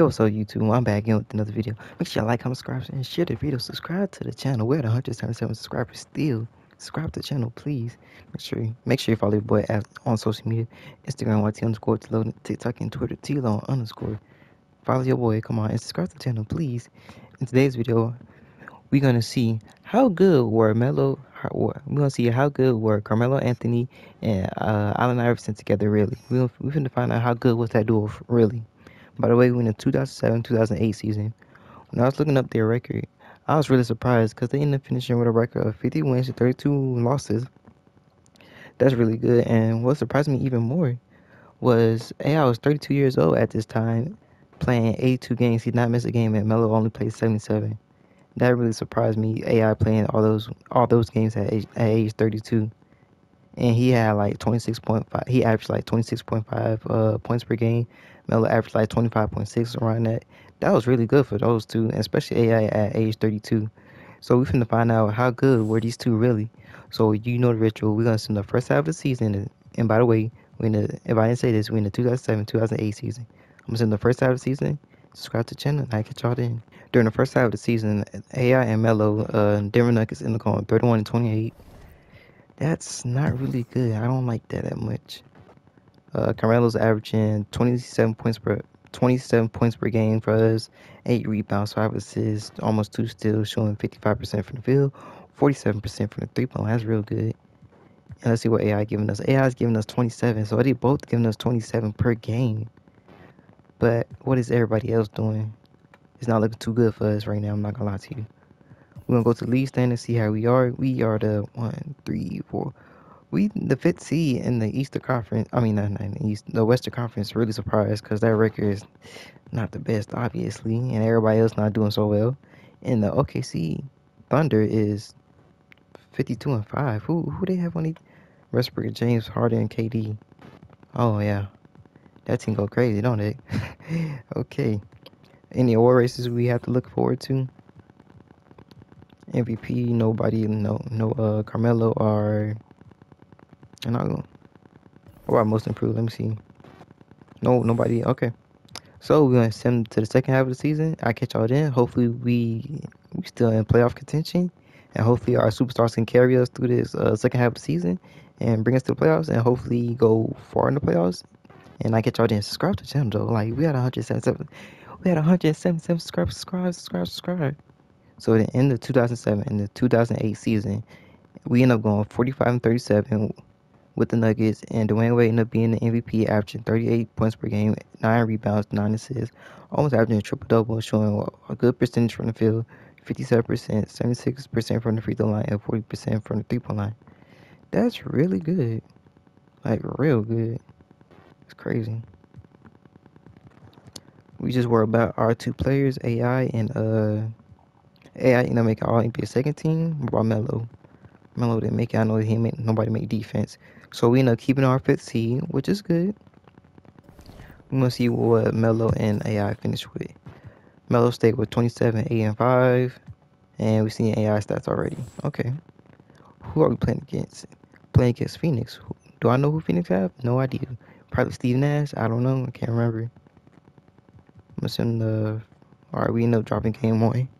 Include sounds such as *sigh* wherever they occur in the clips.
Yo, what's up YouTube? I'm back again with another video. Make sure you like, comment, subscribe, and share the video. Subscribe to the channel. We're at 177 subscribers still. Subscribe to the channel, please. Make sure you make sure you follow your boy at, on social media. Instagram YT underscore Tilo, TikTok and Twitter Tilo underscore. Follow your boy, come on, and subscribe to the channel, please. In today's video, we're gonna see how good were Melo we're gonna see how good were Carmelo Anthony and uh, Allen Iverson together really. We're, we're gonna find out how good was that duo really. By the way, we in the 2007-2008 season, when I was looking up their record, I was really surprised because they ended up finishing with a record of 50 wins and 32 losses. That's really good. And what surprised me even more was AI was 32 years old at this time, playing 82 games. He did not miss a game, and Melo only played 77. That really surprised me. AI playing all those all those games at age, at age 32 and he had like 26.5 he averaged like 26.5 uh, points per game Melo averaged like 25.6 around that. That was really good for those two especially AI at age 32 so we're finna find out how good were these two really. So you know the ritual. We're gonna send the first half of the season and by the way we in the if I didn't say this we in the 2007-2008 season. I'm gonna send the first half of the season. Subscribe to the channel and I catch y'all then during the first half of the season AI and Melo uh, Denver Nuggets in the going 31 and 28 that's not really good. I don't like that that much. Uh, Carmelo's averaging 27 points per 27 points per game for us, eight rebounds, five assists, almost two steals, showing 55% from the field, 47% from the three point line. That's real good. And let's see what AI giving us. AI is giving us 27, so they both giving us 27 per game. But what is everybody else doing? It's not looking too good for us right now. I'm not gonna lie to you. We're gonna go to the league stand and see how we are. We are the one, three, four. We the fifth seed in the Eastern Conference. I mean, not, not the East, the Western Conference. Really surprised because that record is not the best, obviously, and everybody else not doing so well. And the OKC Thunder is 52 and five. Who who they have on the Westbrook, James Harden, and KD. Oh yeah, that team go crazy, don't they? *laughs* okay. Any award races we have to look forward to? MVP, nobody, no, no, uh, Carmelo or, and I go, what about most improved? Let me see. No, nobody. Okay. So we're gonna send to the second half of the season. I catch y'all then. Hopefully we we still in playoff contention, and hopefully our superstars can carry us through this uh, second half of the season and bring us to the playoffs, and hopefully go far in the playoffs. And I catch y'all then. Subscribe to the channel though. Like we had 177, we had 177 subscribe, subscribe, subscribe, subscribe. So at the end of 2007 and the 2008 season, we end up going 45 and 37 with the Nuggets, and Dwyane Wade ended up being the MVP, averaging 38 points per game, 9 rebounds, 9 assists, almost averaging a triple double, showing a good percentage from the field 57%, 76% from the free throw line, and 40% from the three point line. That's really good. Like, real good. It's crazy. We just were about our two players, AI and uh AI you know make All-NBA second team. About Melo, Melo didn't make it. I know he made nobody make defense, so we end up keeping our fifth seed, which is good. We're gonna see what Melo and AI finish with. Melo stayed with 27, 8, and 5, and we've seen AI stats already. Okay, who are we playing against? Playing against Phoenix. Do I know who Phoenix have? No idea. Probably Steve Nash. I don't know. I can't remember. I'm assuming the. All right, we end up dropping game one. *laughs*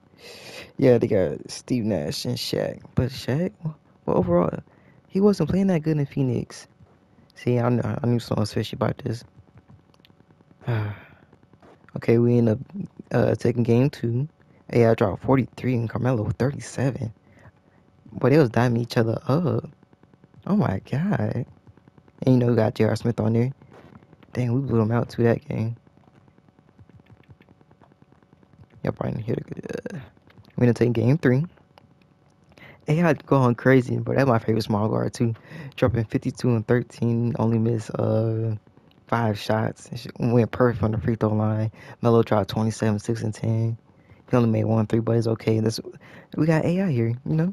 Yeah, they got Steve Nash and Shaq. But Shaq, well, overall, he wasn't playing that good in Phoenix. See, I knew, I knew something fishy about this. *sighs* okay, we end up uh, taking game two. AI dropped 43 and Carmelo 37. But they was diming each other up. Oh my god. And you know, we got J.R. Smith on there. Dang, we blew them out to that game. Y'all probably didn't. Uh, we're gonna take game three. AI going crazy, but that's my favorite small guard too. Dropping 52 and 13, only missed uh five shots. Went perfect from the free throw line. Melo dropped 27, 6 and 10. He only made one three, but it's okay. This we got AI here, you know.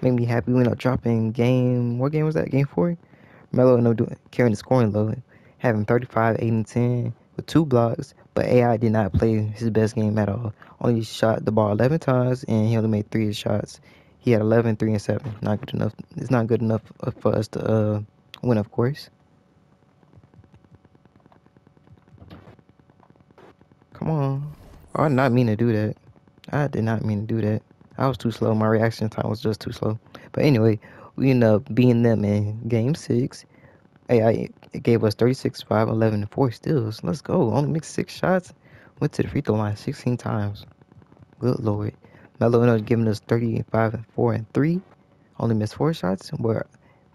Made me happy. We ended up dropping game. What game was that? Game four. Melo ended up doing carrying the scoring load, having 35, 8 and 10 with two blocks, but AI did not play his best game at all. Only shot the ball 11 times and he only made three shots. He had 11, 3, and 7. Not good enough. It's not good enough for us to uh, win, of course. Come on. I did not mean to do that. I did not mean to do that. I was too slow. My reaction time was just too slow. But anyway, we end up beating them in game six. AI it gave us 36, 5, 11, and 4 steals. Let's go. Only missed six shots. Went to the free throw line 16 times. Good lord. Melo ended up giving us 35 and 4 and 3. Only missed four shots. We're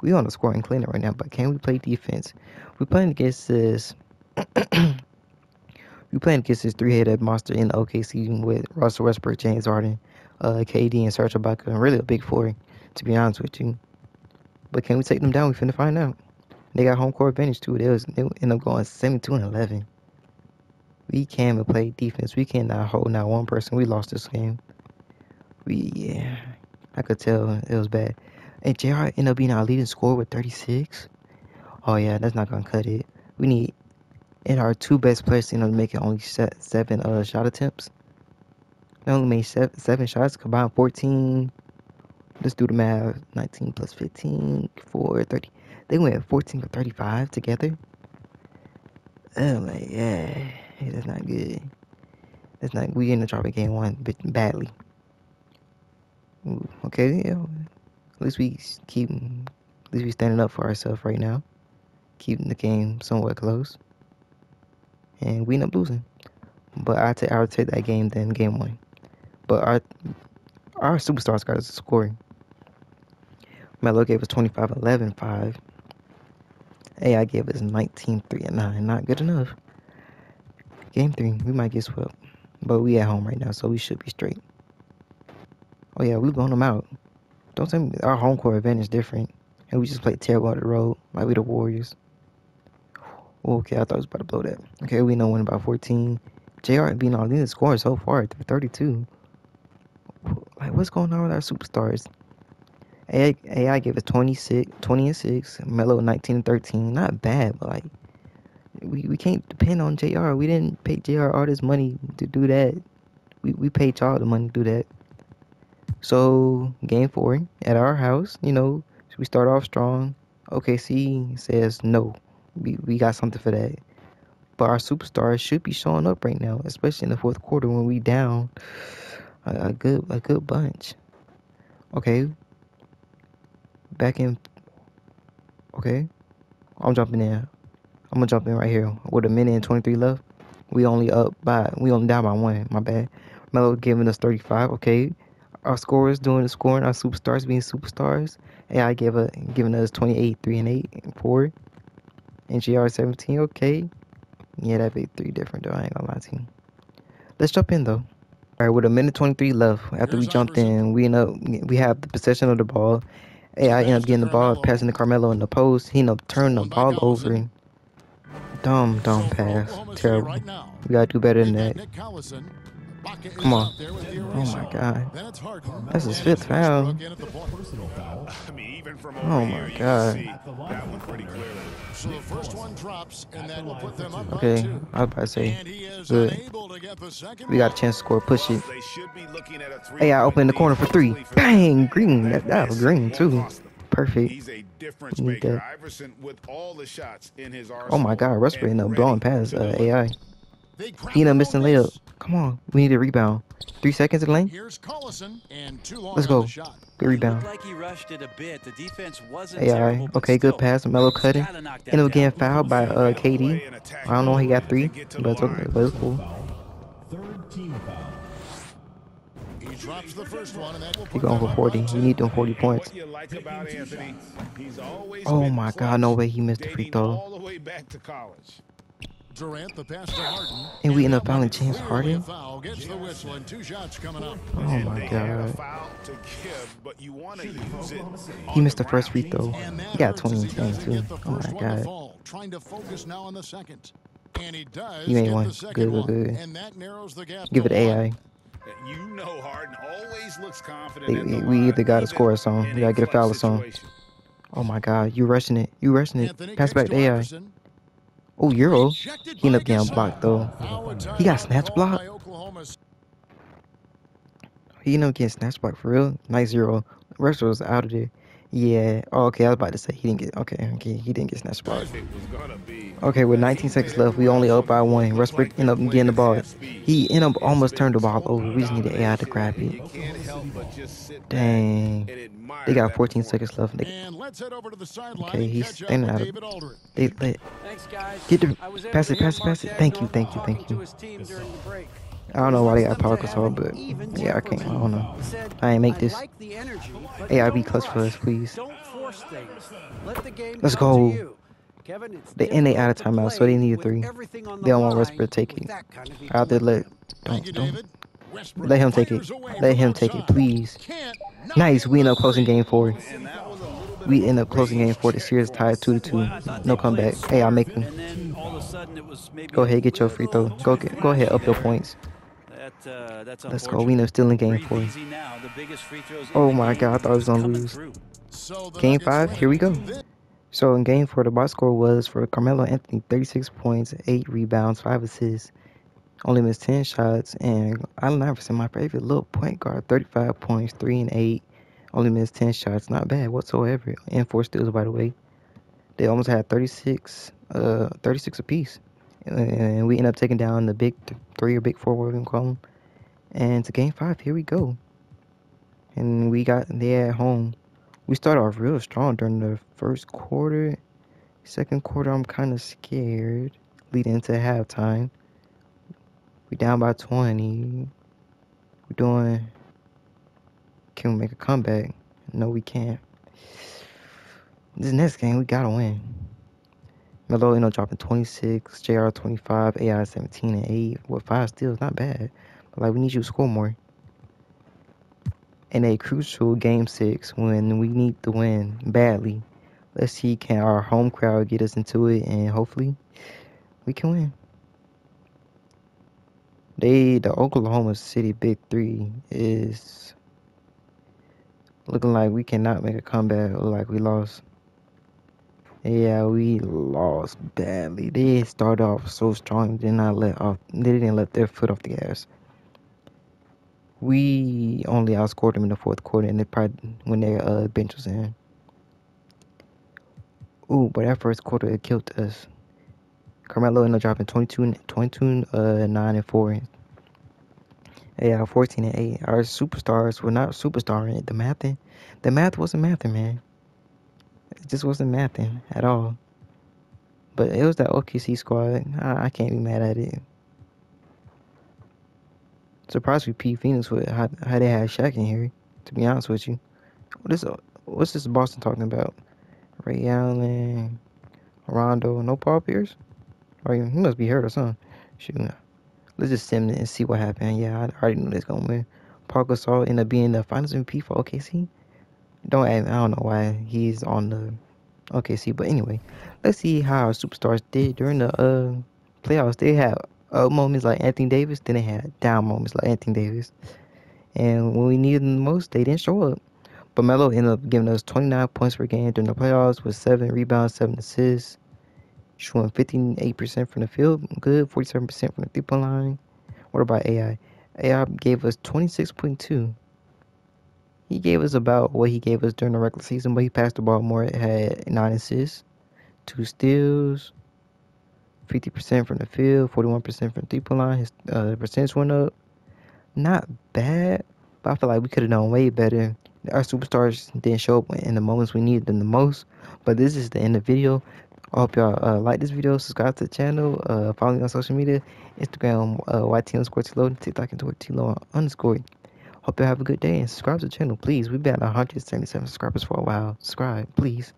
we on the scoring cleaner right now, but can we play defense? We playing against this *clears throat* we playing against this three-headed monster in the OKC with Russell Westbrook, James Harden, uh, KD, and Serge Ibaka. And really a big four, to be honest with you. But can we take them down? We finna find out. They got home court advantage too. They was they end up going 72 and 11. We can't play defense. We cannot hold not one person. We lost this game. We yeah, I could tell it was bad. And JR ended up being our leading scorer with 36. Oh yeah, that's not gonna cut it. We need and our two best players ended up making only seven uh shot attempts. They only made seven, seven shots, combined 14. Let's do the math. 19 plus 15, 4, 30. They went 14 for 35 together. Oh my god. That's not good. That's not we in the drop game one badly. Okay, yeah. At least we keep at least we standing up for ourselves right now. Keeping the game somewhat close. And we end up losing. But I take I would take that game than game one. But our our superstars got us scoring. Melo gave us 25 11 5. AI gave us 19 3 and 9. Not good enough. Game 3, we might get swept. But we at home right now, so we should be straight. Oh yeah, we blown them out. Don't tell me our home court advantage is different. And we just played terrible on the road, like we the Warriors. Okay, I thought I was about to blow that. Okay, we know one about 14. JR being on the score so far, 32. Like, what's going on with our superstars? AI, AI gave us 26, 20 and 6, Melo 19 and 13. Not bad, but like, we, we can't depend on JR. We didn't pay JR all this money to do that. We, we paid y'all the money to do that. So, game four at our house, you know, we start off strong. OKC says no. We, we got something for that. But our superstars should be showing up right now, especially in the fourth quarter when we down a, a good a good bunch. Okay, back in. Okay, I'm jumping in. I'm gonna jump in right here with a minute and 23 left. We only up by we only down by one. My bad. Melo giving us 35. Okay, our scorers doing the scoring. Our superstars being superstars. AI gave a giving us 28, 3 and 8 and 4. And JR 17. Okay, yeah, that be three different though. I ain't gonna lie to you. Let's jump in though. All right, with a minute 23 left, after Here's we jumped in, we end up we have the possession of the ball, AI end up getting the ball, passing to Carmelo in the post. He end up turning the ball over. Dumb, dumb pass. Terrible. We gotta do better than that. Come on. Oh my god. That's his fifth foul. *laughs* Oh my god. Okay, I was about to say. Good. We got a chance to score. Push it. AI open the corner for three. Bang! Green. That, that was green too. Perfect. He's a difference maker. Iverson with all the shots in his arsenal. Oh my god, Westbrook ended up blowing past uh, AI. He ended up missing layup. Come on, we need a rebound. Three seconds in lane. Let's go. Good rebound. Like AI. Okay, good pass. Melo cutting. Ended up getting fouled by uh, KD. I don't know. He got three, but it's okay. But it's cool. drops the first one, and that will He going for 40. You need them 40 points. Oh my God! No way he missed the free throw. Durant, the pass to Harden. And we end up fouling James Harden. Oh my god. He missed the first free throw. He got 20 and 10 too. Oh my god. Trying to focus now on the second. And he does. He made one. Good, good, good. Give it AI. You know Harden always looks confident. We, we either got to score a song. We gotta get a foul song. Oh my god, you rushing it. You rushing it. Pass back to AI. Oh, Euro. He ended up getting blocked though. He got snatch block. He ended up getting snatch block for real. Nice Euro. Russell was out of there. Yeah. Oh, okay. I was about to say he didn't get. Okay. Okay. He didn't get snatched ball. Perfect was gonna be. Okay. With 19 seconds left, we only up by one. Westbrook ended up getting the ball. He ended up almost turned the ball over. Oh, we just needed AI to grab it. You can't help but just sit back Dang. They got 14 seconds left. They, And let's head over to the sideline Okay, he's standing out of- they, they, Get the- I was able pass it, pass it, pass it. Thank you, Dagnall thank you, thank you. To his team during the break. I don't know why they got power control, but yeah, I can't. I don't know. I ain't make this. like the energy, but AI clutch for us, please. Don't force things. Let the game Let's go. to you. Kevin, it's They- and they out of timeout, so they need a three. They don't want Westbrook to take it. that kind of Out there, let don't don't let him take it. Let him take it, please. Nice. We end up closing game four. And that was a little bit We end up closing game four. The series tied two to two. Well, I thought No comeback. Hey, I'll make them. And then all of a sudden it was maybe Go ahead, get your free throw. Go get, go ahead, up your points. Uh, that's Let's go. We know still in game four. easy now. The biggest free throws in Oh my God, I thought I was gonna lose. through. So the Game five, here we go. So in game four, the box score was for Carmelo Anthony, 36 points, 8 rebounds, 5 assists, only missed 10 shots, and Allen Iverson, my favorite little point guard, 35 points, 3 and 8, only missed 10 shots, not bad whatsoever, and 4 steals by the way. They almost had 36, uh, 36 apiece, and we end up taking down the big th- three or big four, whatever you call them. And to game five, here we go. And we got there at home. We started off real strong during the first quarter. Second quarter, I'm kind of scared leading into halftime. We down by 20. We're doing. Can we make a comeback? No, we can't. This next game, we gotta win. Melo you know, dropping 26, JR 25, AI 17 and 8 with five steals. Not bad. Like, we need you to score more. In a crucial game six when we need to win badly. Let's see, can our home crowd get us into it and hopefully we can win. They, the Oklahoma City Big Three is looking like we cannot make a comeback. Like we lost. Yeah, we lost badly. They started off so strong, did not let off. They didn't let their foot off the gas. We only outscored them in the fourth quarter, and they probably when their uh, bench was in. Ooh, but that first quarter it killed us. Carmelo ended up dropping 22, and- 22 uh, 9 and 4. Yeah, 14 and 8. Our superstars were not superstarring. The mathing, the math wasn't mathing, man. It just wasn't mathing at all. But it was that OKC squad. I, I can't be mad at it. Surprised with P Phoenix with how, how they had Shaq in here. To be honest with you, what is what's this Boston talking about? Ray Allen, Rondo, no Paul Pierce. Or he must be hurt or something. Shoot, let's just sim and see what happened. Yeah, I already knew this gonna win. Paul Gasol ended up being the Finals MVP for OKC. Don't add, I don't know why he's on the OKC, but anyway, let's see how our superstars did during the uh playoffs. They had up moments like Anthony Davis, then they had down moments like Anthony Davis. And when we needed them the most, they didn't show up. But Melo ended up giving us 29 points per game during the playoffs with 7 rebounds, 7 assists, shooting 58% from the field, good, 47% from the three point line. What about AI? AI gave us 26.2. He gave us about what he gave us during the regular season, but he passed the ball more. It had 9 assists, 2 steals, 50% from the field, 41% from three point line. His uh, percentage went up. Not bad, but I feel like we could have done way better. Our superstars didn't show up in the moments we needed them the most. But this is the end of the video. I hope y'all uh, like this video, subscribe to the channel, uh, follow me on social media, Instagram, uh, YT underscore Tilo, TikTok and Twitter, Tilo underscore. Hope you have a good day and subscribe to the channel, please. We've been at 177 subscribers for a while. Subscribe, please.